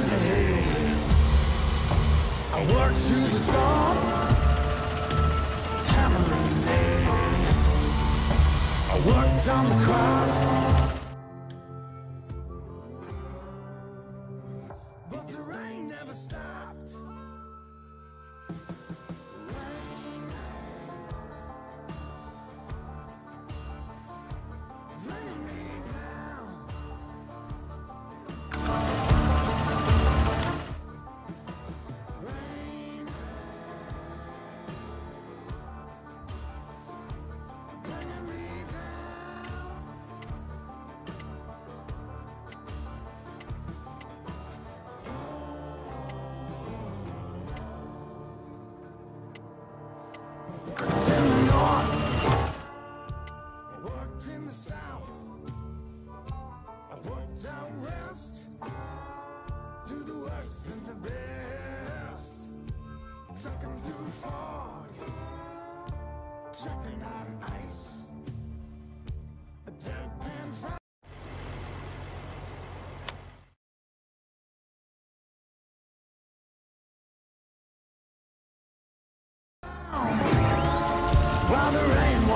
the. I worked through the storm, hammering nail. I worked on the crowd.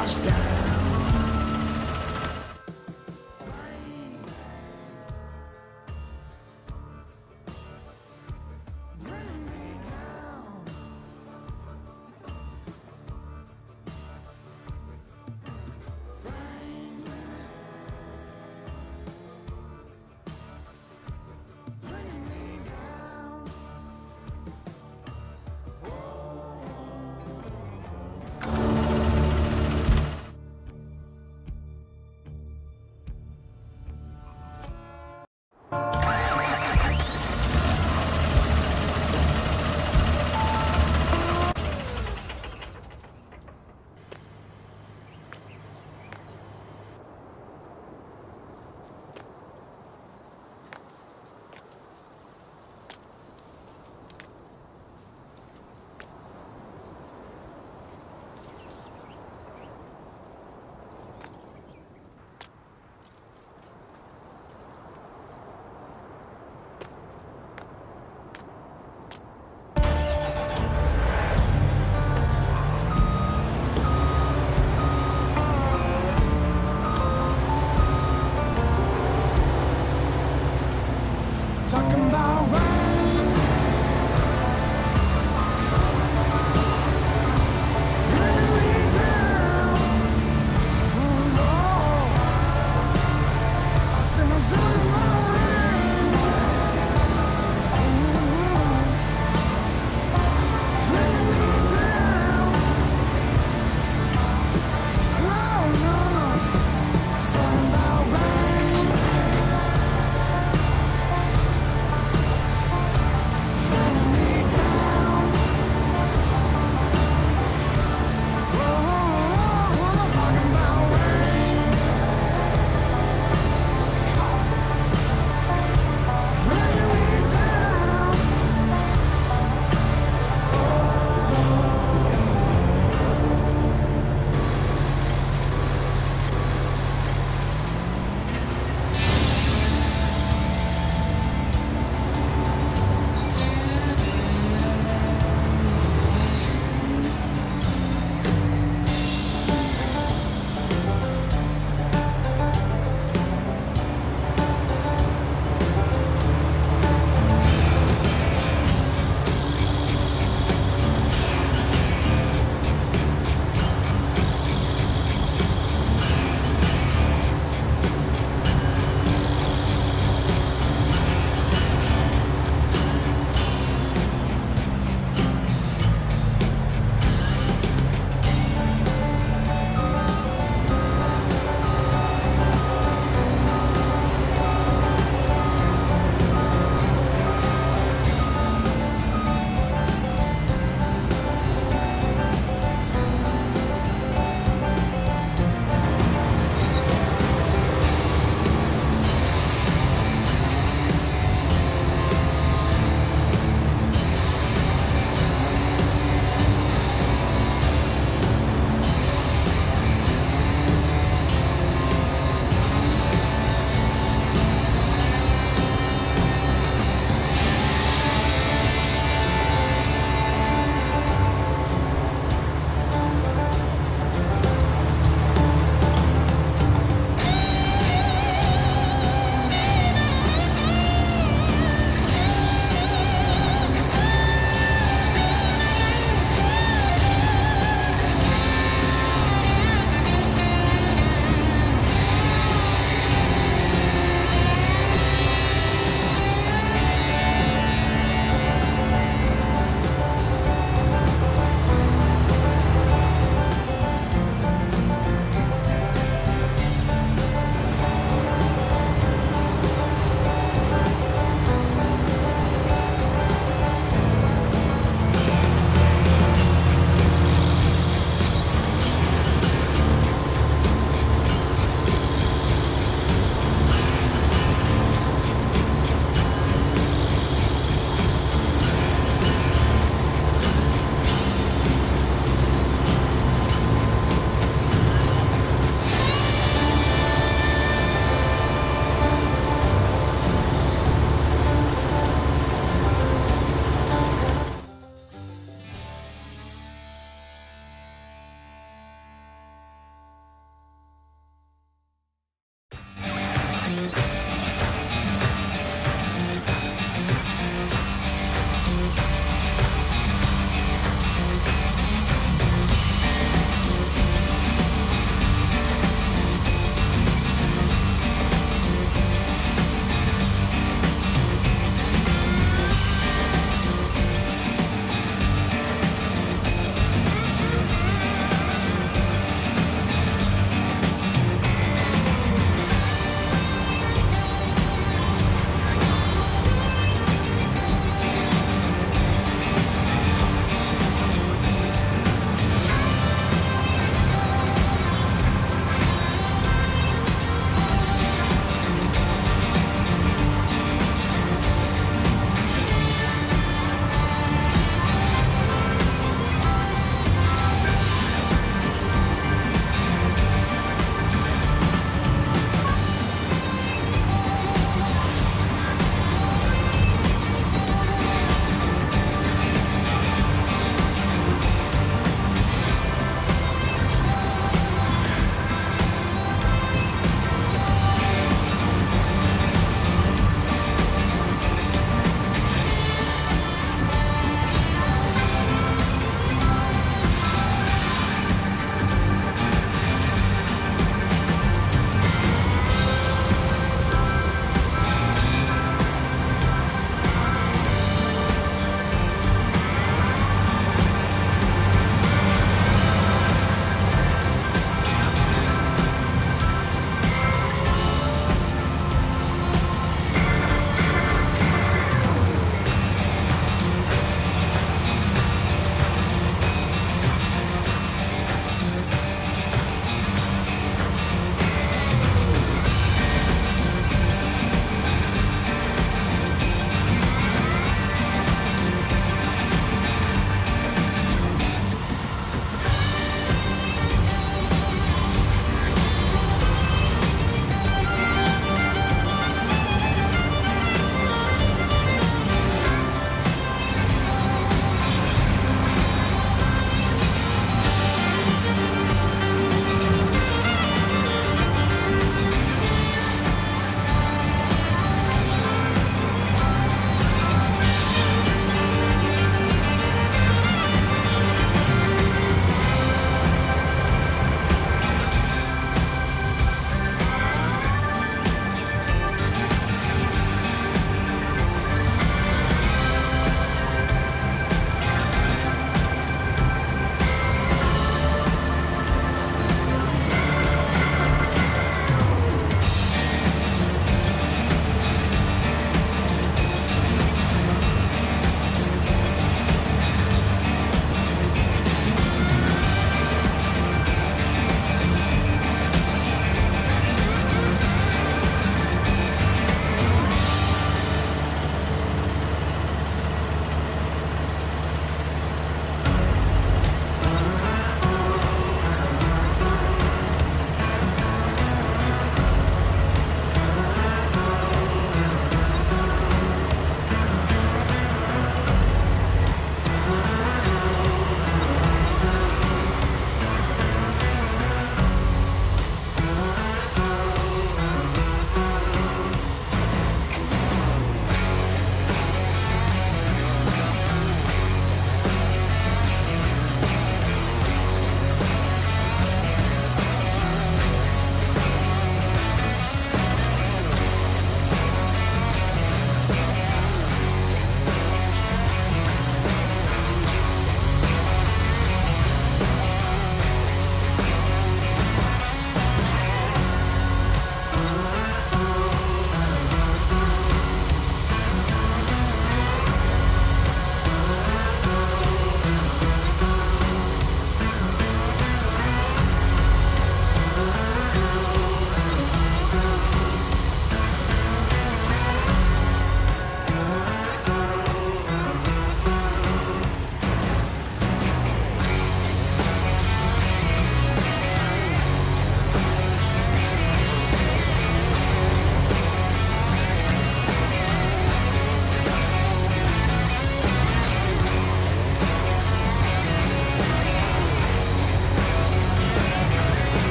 washed down.